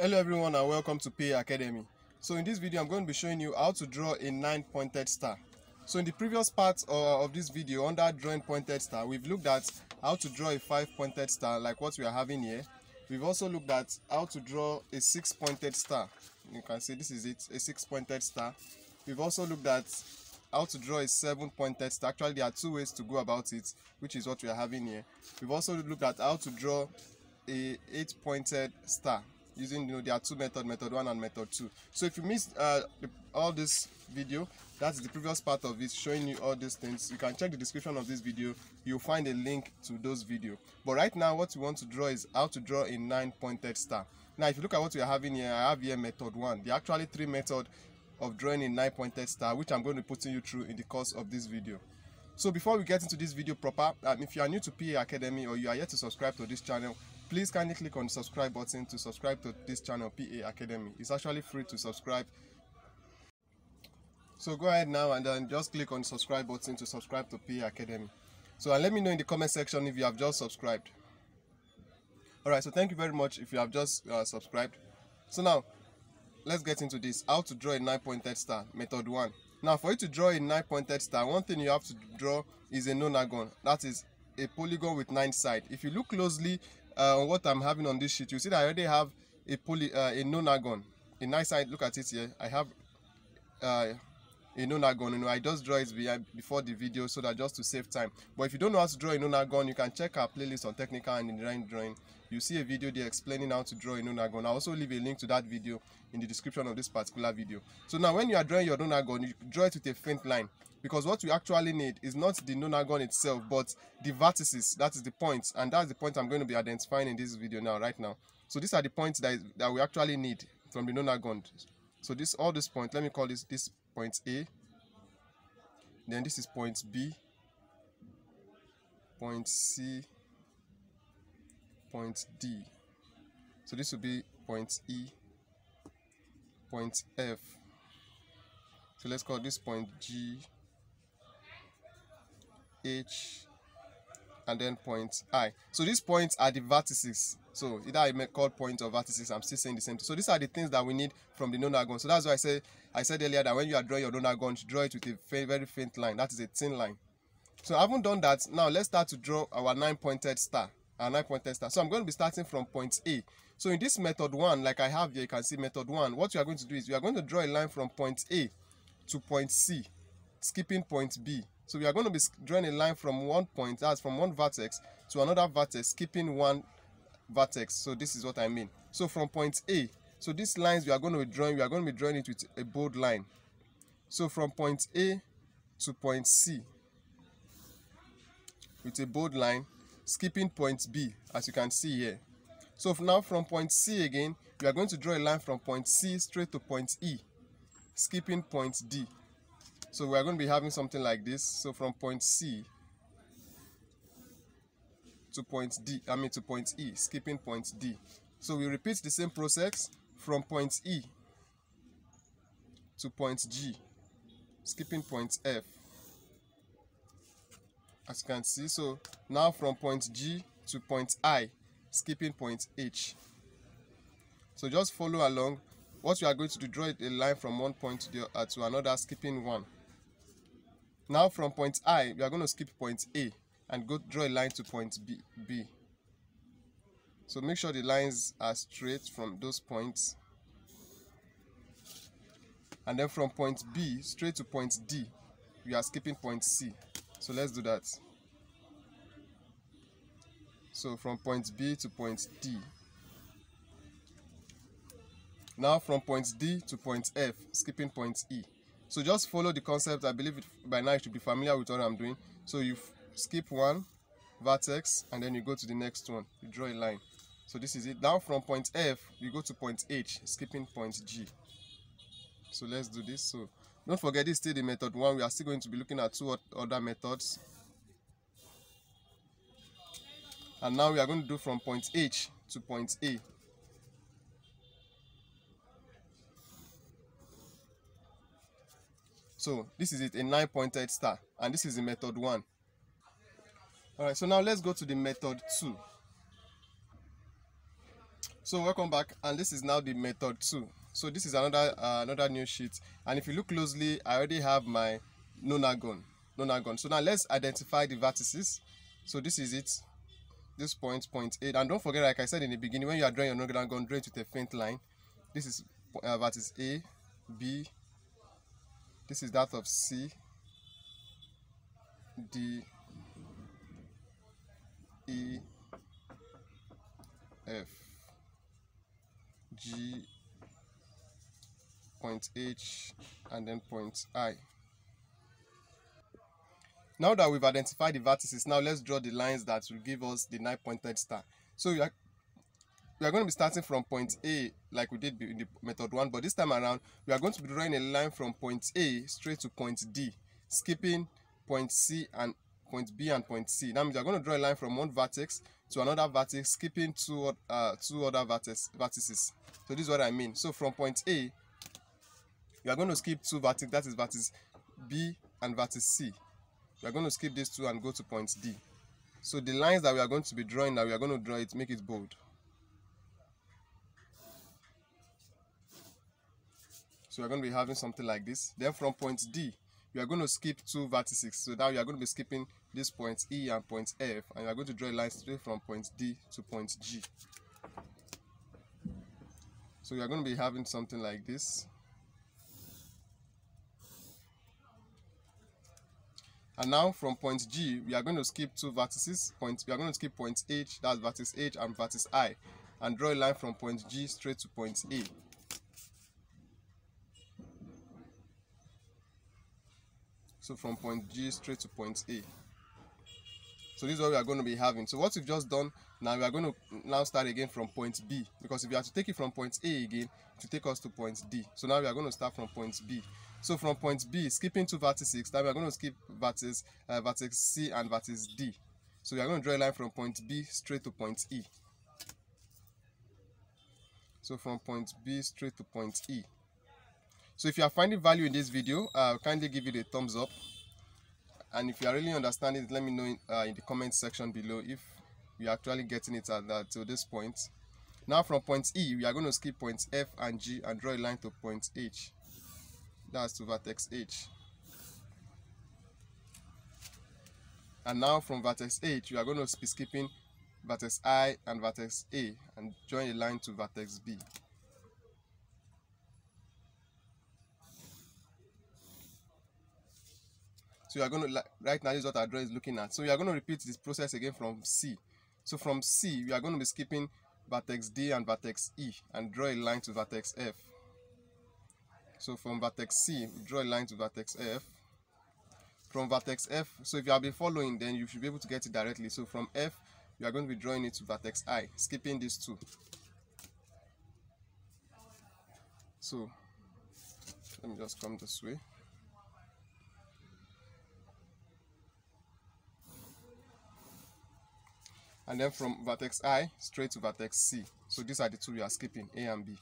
Hello everyone and welcome to PA Academy. So in this video I'm going to be showing you how to draw a 9 pointed star. So in the previous part uh, of this video under drawing pointed star we've looked at how to draw a 5 pointed star like what we are having here. We've also looked at how to draw a 6 pointed star. You can see this is it, a 6 pointed star. We've also looked at how to draw a 7 pointed star. Actually there are two ways to go about it which is what we are having here. We've also looked at how to draw a 8 pointed star using you know there are two method method one and method two. So if you missed uh, the, all this video that's the previous part of it showing you all these things. You can check the description of this video. You'll find a link to those video. But right now what we want to draw is how to draw a nine pointed star. Now if you look at what we are having here i have here method one. Are actually three method of drawing a nine pointed star which i'm going to be putting you through in the course of this video. So before we get into this video proper um, if you are new to pa academy or you are yet to subscribe to this channel please kindly click on the subscribe button to subscribe to this channel pa academy. It's actually free to subscribe. So go ahead now and then just click on the subscribe button to subscribe to pa academy. So and let me know in the comment section if you have just subscribed. All right so thank you very much if you have just uh, subscribed. So now let's get into this. How to draw a nine pointed star method one. Now for you to draw a nine pointed star one thing you have to draw is a nonagon. That is a polygon with nine sides. If you look closely uh, on what i'm having on this sheet. You see that i already have a poly uh, a nonagon. A nice side look at it here. I have uh, a nonagon you know. I just draw it behind, before the video so that just to save time. But if you don't know how to draw a nonagon you can check our playlist on technical and inline drawing. You see a video there explaining how to draw a nonagon. I'll also leave a link to that video in the description of this particular video. So now when you are drawing your nonagon you draw it with a faint line because what we actually need is not the nonagon itself but the vertices. That is the points and that's the point i'm going to be identifying in this video now right now. So these are the points that, that we actually need from the nonagon. So this all these points let me call this this point a. Then this is point b. Point c. Point d. So this will be point e. Point f. So let's call this point g h and then point i. So these points are the vertices. So either i may call point or vertices i'm still saying the same thing. So these are the things that we need from the nonagon so that's why i said i said earlier that when you are drawing your nonagon draw it with a very faint line. That is a thin line. So i haven't done that. Now let's start to draw our nine pointed star our nine pointed star. So i'm going to be starting from point a. So in this method one like i have here you can see method one what you are going to do is you are going to draw a line from point a to point c skipping point b so we are going to be drawing a line from one point, that's from one vertex to another vertex, skipping one vertex. So this is what I mean. So from point A, so these lines we are going to be drawing, we are going to be drawing it with a bold line. So from point A to point C with a bold line, skipping point B, as you can see here. So now from point C again, we are going to draw a line from point C straight to point E, skipping point D. So we are going to be having something like this. So from point C to point D, I mean to point E, skipping point D. So we repeat the same process from point E to point G, skipping point F. As you can see, so now from point G to point I, skipping point H. So just follow along. What we are going to do, draw a line from one point to, the, uh, to another, skipping one. Now from point I, we are going to skip point A and go draw a line to point B. B. So make sure the lines are straight from those points. And then from point B straight to point D, we are skipping point C. So let's do that. So from point B to point D. Now from point D to point F, skipping point E. So just follow the concept. I believe it, by now you should be familiar with what I'm doing. So you skip one vertex and then you go to the next one. You draw a line. So this is it. Now from point F, you go to point H, skipping point G. So let's do this. So don't forget this is still the method one. We are still going to be looking at two other methods. And now we are going to do from point H to point A. So this is it, a nine pointed star. And this is the method one. All right, so now let's go to the method two. So welcome back and this is now the method 2. So this is another uh, another new sheet and if you look closely I already have my nonagon. nonagon. So now let's identify the vertices. So this is it. This point, point 8 and don't forget like I said in the beginning when you are drawing your nonagon draw it with a faint line. This is uh, vertex A, B, this is that of C, D, E, F. G point H and then point I. Now that we've identified the vertices, now let's draw the lines that will give us the nine pointed star. So we are, going to be starting from point A like we did in the method 1, but this time around we are going to be drawing a line from point A straight to point D, skipping point C and point B and point C. That means we are going to draw a line from one vertex to another vertex, skipping two, uh, two other vertex, vertices. So this is what I mean. So from point A, we are going to skip two vertices, that is vertex B and vertex C. We are going to skip these two and go to point D. So the lines that we are going to be drawing now, we are going to draw it, make it bold. So we're going to be having something like this. Then from point D, we are going to skip two vertices. So now we are going to be skipping this point E and point F, and we are going to draw a line straight from point D to point G. So we are going to be having something like this. And now from point G, we are going to skip two vertices. Point, we are going to skip point H, that's vertex H and vertex I, and draw a line from point G straight to point A. So from point G straight to point A. So this is what we are going to be having. So what we've just done, now we are going to now start again from point B. Because if you have to take it from point A again, to take us to point D. So now we are going to start from point B. So from point B, skipping two vertices, now we are going to skip vertex, uh, vertex C and vertex D. So we are going to draw a line from point B straight to point E. So from point B straight to point E. So if you are finding value in this video, uh, kindly give it a thumbs up. And if you are really understanding it let me know in, uh, in the comment section below if you are actually getting it at that to this point. Now from point E we are going to skip points F and G and draw a line to point H. That's to vertex H. And now from vertex H we are going to be skipping vertex I and vertex A and join a line to vertex B So you are going to, right now this is what our draw is looking at. So we are going to repeat this process again from C. So from C, we are going to be skipping vertex D and vertex E and draw a line to vertex F. So from vertex C, draw a line to vertex F. From vertex F, so if you have been following, then you should be able to get it directly. So from F, you are going to be drawing it to vertex I, skipping these two. So let me just come this way. And then from vertex I straight to vertex C. So these are the two we are skipping, A and B.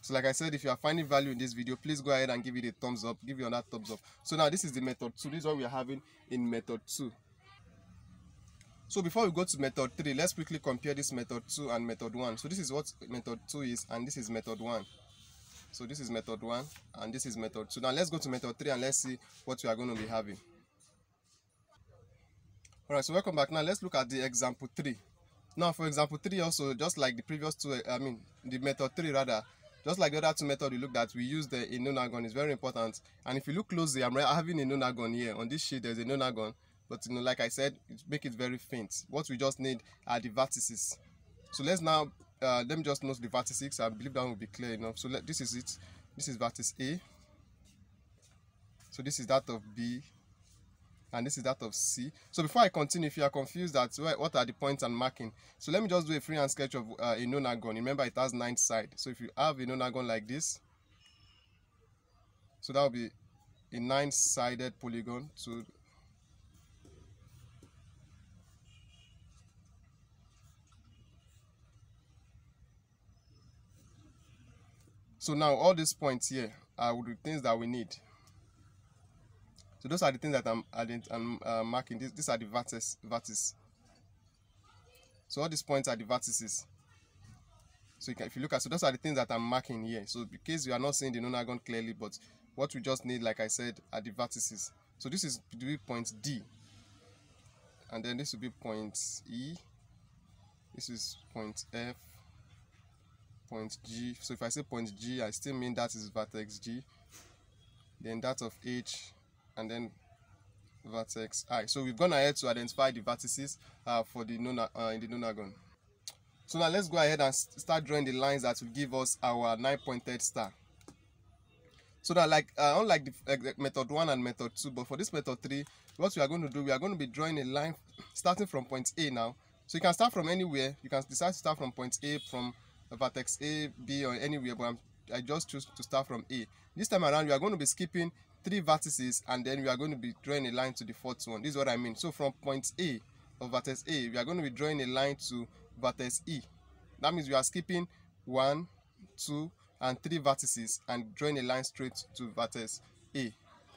So like I said, if you are finding value in this video, please go ahead and give it a thumbs up, give it another thumbs up. So now this is the method 2, this is what we are having in method 2. So before we go to method 3, let's quickly compare this method 2 and method 1. So this is what method 2 is and this is method 1. So this is method 1 and this is method 2. Now let's go to method 3 and let's see what we are going to be having. Alright, so welcome back. Now let's look at the example 3. Now for example 3 also, just like the previous two, I mean the method 3 rather, just like the other two methods we looked at, we use the a nonagon, it's very important. And if you look closely, I'm having a nonagon here. On this sheet there's a nonagon, but you know, like I said, make it very faint. What we just need are the vertices. So let's now, uh, let me just note the vertices. I believe that will be clear enough. So let, this is it. This is vertex A. So this is that of B, and this is that of C. So before I continue, if you are confused that what are the points and marking, so let me just do a freehand sketch of uh, a nonagon. Remember, it has nine sides. So if you have a nonagon like this, so that will be a nine-sided polygon. So So now all these points here are the things that we need. So those are the things that I'm, adding and uh, marking. These, these are the vertices. vertices. so all these points are the vertices so you can, if you look at so those are the things that i'm marking here so because you are not seeing the nonagon clearly but what we just need like i said are the vertices so this is point d and then this will be point e this is point f point g so if i say point g i still mean that is vertex g then that of h and then vertex i. So we've gone ahead to identify the vertices uh, for the nona uh, in the nonagon. So now let's go ahead and start drawing the lines that will give us our nine pointed star. So that like uh, unlike the method one and method two but for this method three what we are going to do we are going to be drawing a line starting from point a now. So you can start from anywhere. You can decide to start from point a from vertex a b or anywhere but I'm, i just choose to start from a. This time around we are going to be skipping three vertices and then we are going to be drawing a line to the fourth one this is what i mean so from point a of vertex a we are going to be drawing a line to vertex e that means we are skipping one two and three vertices and drawing a line straight to vertex A.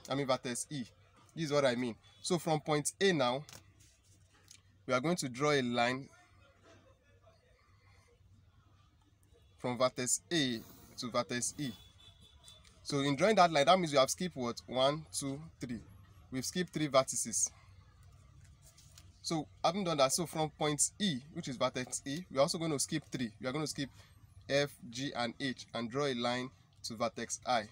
I mean vertex E. This is what I mean. So from point A now, we are going to draw a line from vertex A to vertex E. So in drawing that line, that means we have skipped what? One, two, three. We've skipped three vertices. So having done that, so from point E, which is vertex E, we're also going to skip three. We are going to skip F, G, and H and draw a line to vertex I.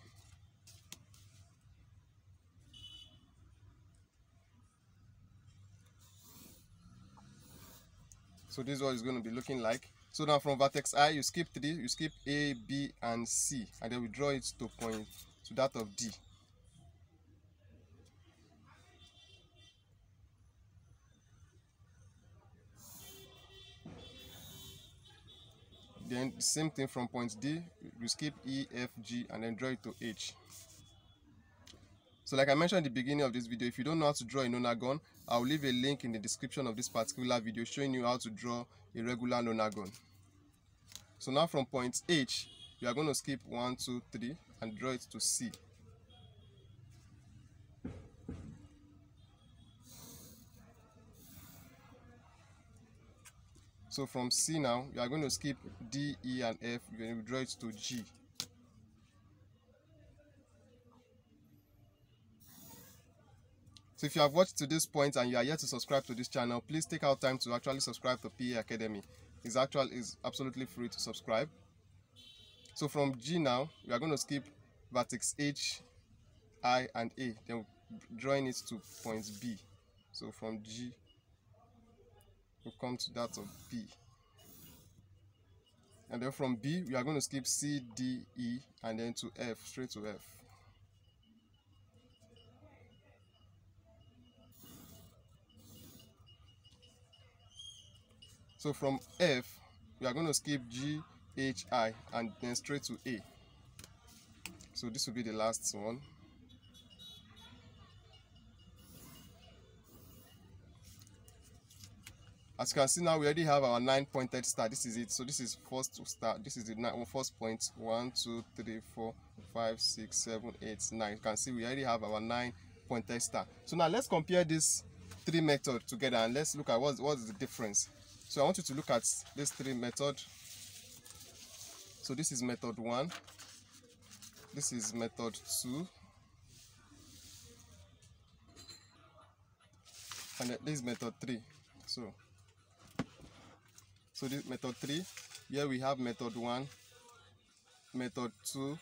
So this is what it's going to be looking like. So now from vertex I, you skip 3, you skip A, B, and C, and then we draw it to point to that of D. Then same thing from point D, you skip E, F, G, and then draw it to H. So like I mentioned at the beginning of this video, if you don't know how to draw a nonagon, I'll leave a link in the description of this particular video showing you how to draw a regular nonagon. So now from point H, you are going to skip 1, 2, 3 and draw it to C. So from C now, you are going to skip D, E, and F. You're going to draw it to G. So if you have watched to this point and you are yet to subscribe to this channel, please take out time to actually subscribe to PA Academy. It's actually is absolutely free to subscribe. So from G now, we are going to skip vertex H, I, and A. Then drawing it to point B. So from G we come to that of B. And then from B, we are going to skip C, D, E, and then to F, straight to F. So from F, we are going to skip G, H, I, and then straight to A. So this will be the last one. as you can see now we already have our nine pointed star. This is it. So this is first star. This is the nine, first point. One two three four five six seven eight nine. You can see we already have our nine pointed star. So now let's compare these three methods together and let's look at what what is the difference so i want you to look at this three method. So this is method one. This is method two. And this is method three. So so this method 3 here we have method 1 method 2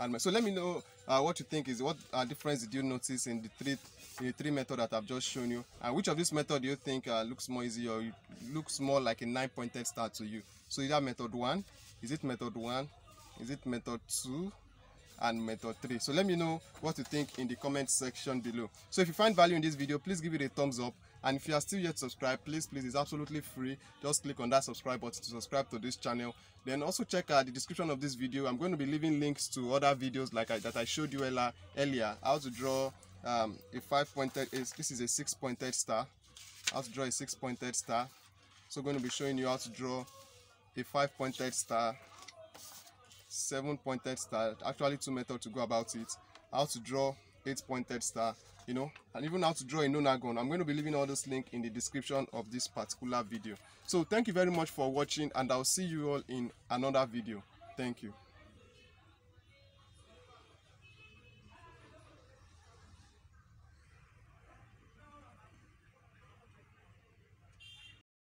and so let me know uh, what you think is what uh, difference did you notice in the three in the three method that I've just shown you? And which of this method do you think uh, looks more easy or looks more like a nine pointed star to you? So that method 1 is it method 1 is it method 2 and method 3 so let me know what you think in the comment section below. So if you find value in this video please give it a thumbs up and if you are still yet subscribed please please it's absolutely free. Just click on that subscribe button to subscribe to this channel. Then also check out the description of this video. I'm going to be leaving links to other videos like I, that i showed you earlier how to draw um, a five pointed this is a six pointed star. How to draw a six pointed star. So i'm going to be showing you how to draw a five pointed star seven pointed star actually two methods to go about it. How to draw eight pointed star you know and even how to draw a nonagon i'm going to be leaving all this link in the description of this particular video. So thank you very much for watching and i'll see you all in another video. Thank you